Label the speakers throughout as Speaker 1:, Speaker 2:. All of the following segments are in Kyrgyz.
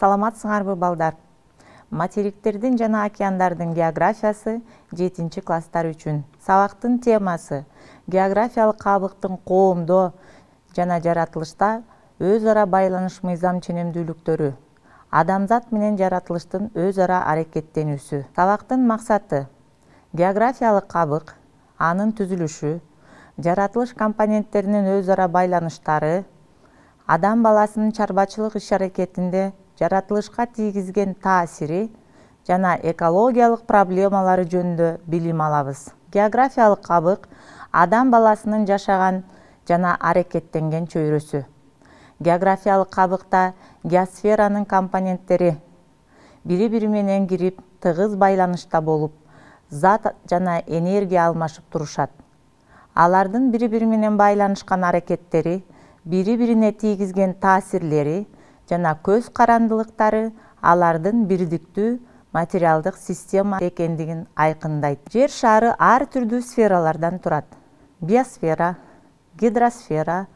Speaker 1: саламатсыңарбы балдар. Материктердин жана океандардын географиясы жетинчи класстар үчүн. Сабактын темасы географиялык кабыктын коомдо жана жаратылышта өз ара байланыш мыйзам ченемдүүлүктөрү адамзат менен жаратылыштын өз ара аракеттенүүсү. Сабактын максаты географиялык кабык анын түзүлүшү жаратылыш компоненттеринин өз ара байланыштары адам баласынын чарбачылык иш аракетинде жаратылышка тийгизген таасири жана экологиялык проблемалары жөнүндө билим алабыз. Географиялык кабык адам баласынын жашаган жана аракеттенген чөйрөсү. Географиялык кабыкта геосферанын компоненттери бири бири менен кирип тыгыз байланышта болуп зат жана энергия алмашып турушат. Алардын бири бири менен байланышкан аракеттери бири бирине тийгизген таасирлери жана көз карандылыктары алардын бирдиктүү материалдык система экендигин айкындайт. Жер шары ар түрдүү сфералардан турат. Биосфера гидросфера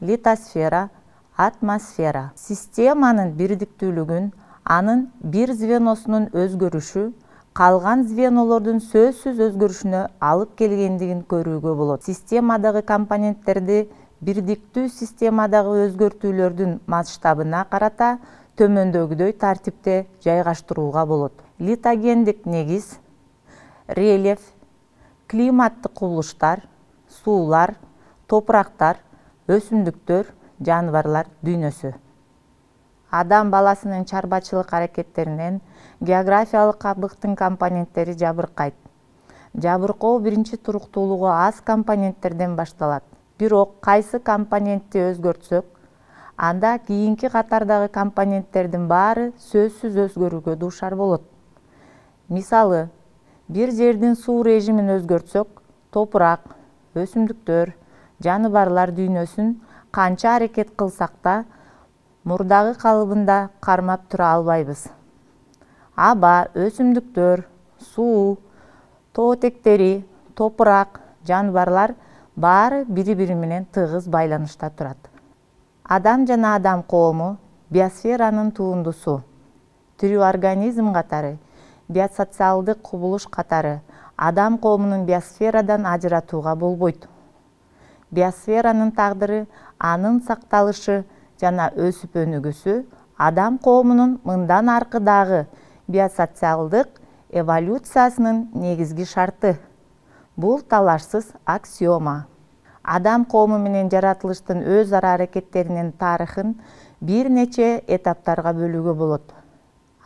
Speaker 1: литосфера атмосфера. Системанын бирдиктүүлүгүн анын бир звеносунун өзгөрүшү калган звенолордун сөзсүз өзгөрүшүнө алып келгендигин көрүүгө болот. Системадагы компоненттерди бирдиктүү системадагы өзгөртүүлөрдүн масштабына карата төмөндөгүдөй тартипте жайгаштырууга болот. Литогендик негиз рельеф климаттык кубулуштар суулар топурактар өсүмдүктөр жаныбарлар дүйнөсү. Адам баласынын чарбачылык аракеттеринен географиялык кабыктын компоненттери жабыркайт. Жабыркоо биринчи туруктуулугу аз компоненттерден башталат бирок кайсы компонентти өзгөртсөк анда кийинки катардагы компоненттердин баары сөзсүз өзгөрүүгө дуушар болот. Мисалы бир жердин суу режимин өзгөртсөк топурак өсүмдүктөр жаныбарлар дүйнөсүн канча аракет кылсак да мурдагы калыбында кармап тура албайбыз. Аба өсүмдүктөр суу тоотектери топурак жаныбарлар баары бири бири менен тыгыз байланышта турат. Адам жана адам коому биосферанын турундусу тирүү организм катары биосоциалдык кубулуш катары адам коомунун биосферадан ажыратууга болбойт. Биосферанын тагдыры анын сакталышы жана өсүп өнүгүүсү адам коомунун мындан аркы дагы биосоциалдык эволюциясынын негизги шарты бул талашсыз аксиома. Адам коому менен жаратылыштын өз ара аракеттеринин тарыхын бир нече этаптарга бөлүүгө болот.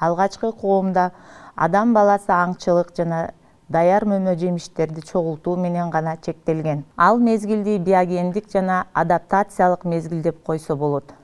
Speaker 1: Алгачкы коомдо адам баласы аңчылык жана даяр мөмө жемиштерди чогултуу менен гана чектелген. Ал мезгилди биогендик жана адаптациялык мезгил деп койсо болот.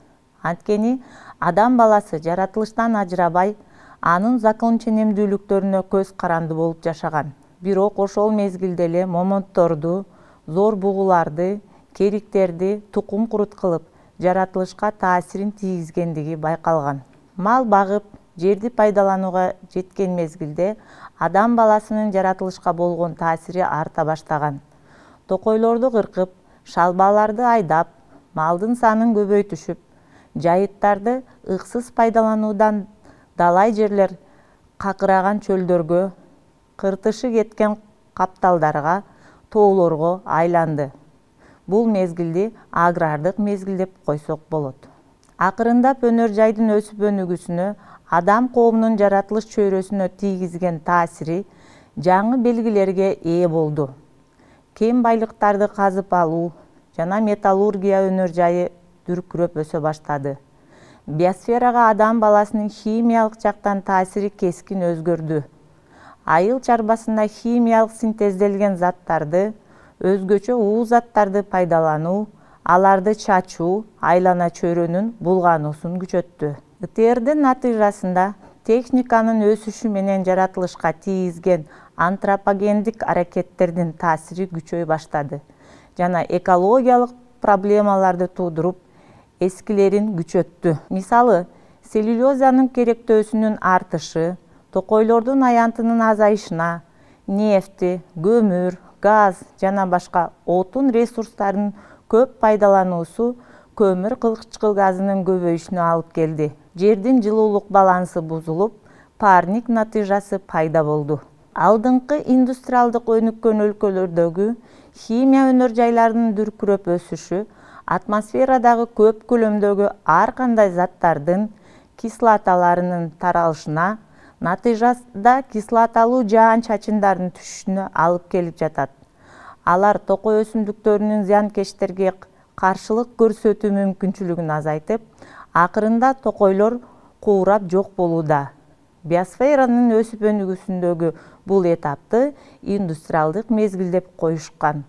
Speaker 1: Анткени адам баласы жаратылыштан ажырабай анын закон ченемдүүлүктөрүнө көз каранды болуп жашаган бирок ошол мезгилде эле момонтторду зор бугуларды кериктерди тукум курут кылып жаратылышка таасирин тийгизгендиги байкалган. Мал багып жерди пайдаланууга жеткен мезгилде адам баласынын жаратылышка болгон таасири арта баштаган. Токойлорду кыркып шалбаларды айдап малдын санын көбөйтүшүп жайыттарды ыксыз пайдалануудан далай жерлер какыраган чөлдөргө кыртышы кеткен капталдарга тоолорго айланды. Бул мезгилди агрардык мезгил деп койсок болот. Акырындап өнөр жайдын өсүп өнүгүүсүнө адам коомунун жаратылыш чөйрөсүнө тийгизген таасири жаңы белгилерге ээ болду. Кен байлыктарды казып алуу жана металлургия өнөр жайы дүркүрөп өсө баштады. Биосферага адам баласынын химиялык жактан таасири кескин өзгөрдү айыл чарбасында химиялык синтезделген заттарды өзгөчө уу заттарды пайдалануу аларды чачуу айлана чөйрөнүн булгануусун күчөттү. Ытрдын натыйжасында техниканын өсүшү менен жаратылышка тийгизген антропогендик аракеттердин таасири күчөй баштады. Жана экологиялык проблемаларды туудуруп эскилерин күчөттү. Мисалы целлюлозанын керектөөсүнүн артышы токойлордун аянтынын азайышына нефти көмүр газ жана башка отун ресурстарын көп пайдалануусу көмүр кылчкыл газынын көбөйүшүнө алып келди. Жердин жылуулук балансы бузулуп парник натыйжасы пайда болду. Алдыңкы индустриалдык өнүккөн өлкөлөрдөгү химия өнөр жайларынын дүркүрөп өсүшү атмосферадагы көп көлөмдөгү ар кандай заттардын кислоталарынын таралышына натыйжада кислоталуу жаан чачындардын түшүшүнө алып келип жатат. Алар токой өсүмдүктөрүнүн зыянкечтерге каршылык көрсөтүү мүмкүнчүлүгүн азайтып акырында токойлор куурап жок болууда. Биосферанын өсүп өнүгүүсүндөгү бул этапты индустриалдык мезгил деп коюшкан.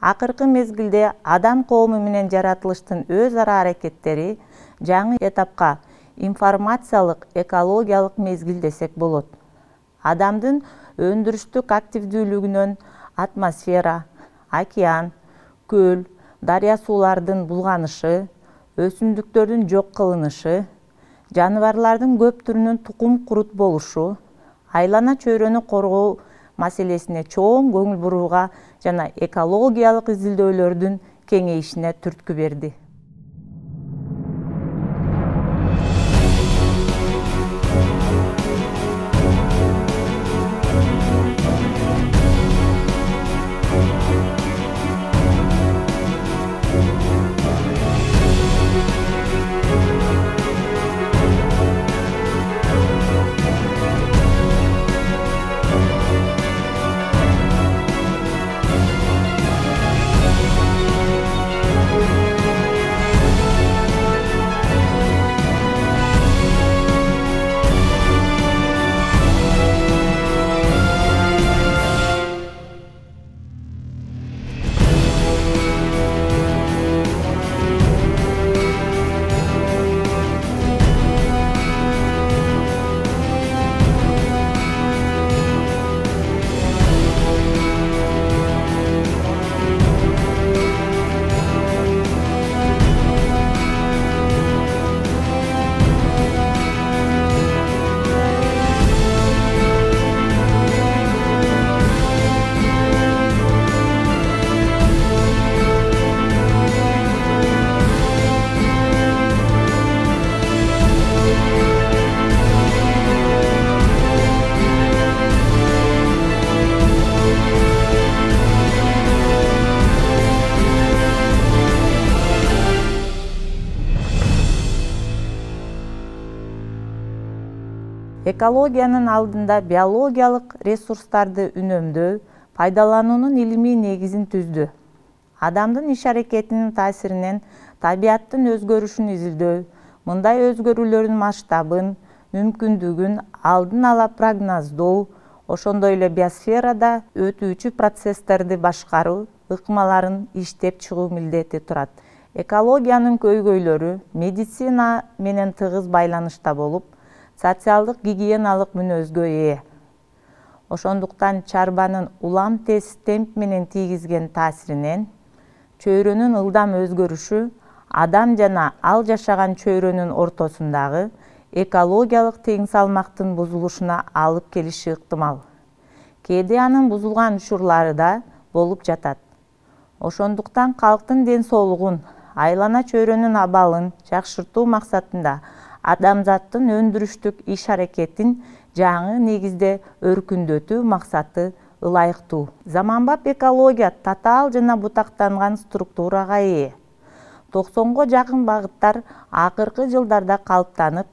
Speaker 1: Акыркы мезгилде адам коому менен жаратылыштын өз ара аракеттери жаңы этапка информациялык экологиялык мезгил десек болот. Адамдын өндүрүштүк активдүүлүгүнөн атмосфера океан көл дарыя суулардын булганышы өсүмдүктөрдүн жок кылынышы жаныбарлардын көп түрүнүн тукум курут болушу айлана чөйрөнү коргоо маселесине чоң көңүл бурууга жана экологиялык изилдөөлөрдүн кеңейишине түрткү берди экологиянын алдында биологиялык ресурстарды үнөмдөө пайдалануунун илимий негизин түздү. Адамдын иш аракетинин таасиринен табияттын өзгөрүшүн изилдөө мындай өзгөрүүлөрдүн масштабын мүмкүндүгүн алдын ала прогноздоо ошондой эле биосферада өтүүчү процесстерди башкаруу ыкмаларын иштеп чыгуу милдети турат. Экологиянын көйгөйлөрү медицина менен тыгыз байланышта болуп социалдык гигиеналык мүнөзгө ээ. Ошондуктан чарбанын улам тез темп менен тийгизген таасиринен чөйрөнүн ылдам өзгөрүшү адам жана ал жашаган чөйрөнүн ортосундагы экологиялык тең салмактын бузулушуна алып келиши ыктымал. Кээде анын бузулган учурлары да болуп жатат. Ошондуктан калктын ден соолугун айлана чөйрөнүн абалын жакшыртуу максатында адамзаттын өндүрүштүк иш аракетин жаңы негизде өркүндөтүү максаты ылайыктуу. Заманбап экология татаал жана бутактанган структурага ээ. Токсонго жакын багыттар акыркы жылдарда калыптанып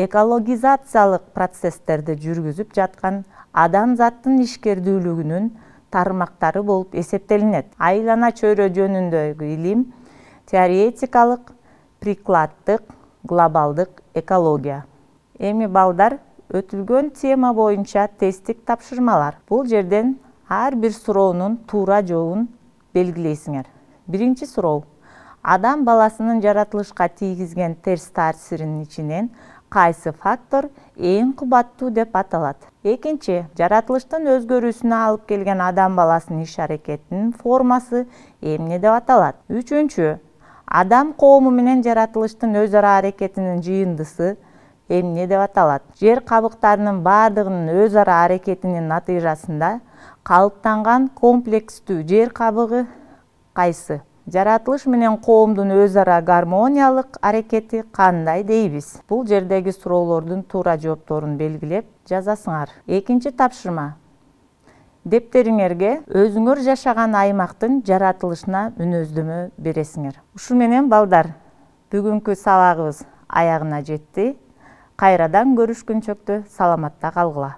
Speaker 1: экологизациялык процесстерди жүргүзүп жаткан адамзаттын ишкердүүлүгүнүн тармактары болуп эсептелинет. Айлана чөйрө жөнүндөгү илим теоретикалык прикладдык глобалдык экология. Эми балдар өтүлгөн тема боюнча тесттик тапшырмалар. Бул жерден ар бир суроонун туура жообун белгилейсиңер. Биринчи суроо. Адам баласынын жаратылышка тийгизген терс таасиринин ичинен кайсы фактор эң кымбаттуу деп аталат? Экинчи. Жаратылыштын өзгөрүүсүнө алып келген адам баласынын иш аракетинин формасы эмне деп аталат? Үчүнчү адам коому менен жаратылыштын өз ара аракетинин жыйындысы эмне деп аталат? Жер кабыктарынын баардыгынын өз ара аракетинин натыйжасында калыптанган комплекстүү жер кабыгы кайсы? Жаратылыш менен коомдун өз ара гармониялык аракети кандай дейбиз? Бул жердеги суроолордун туура жоопторун белгилеп жазасыңар. Экинчи тапшырма дептериңерге өзүңөр жашаган аймактын жаратылышына мүнөздөмө бересиңер. Ушу менен балдар бүгүнкү сабагыбыз аягына жетти. Кайрадан көрүшкүнчөктү саламатта калгыла.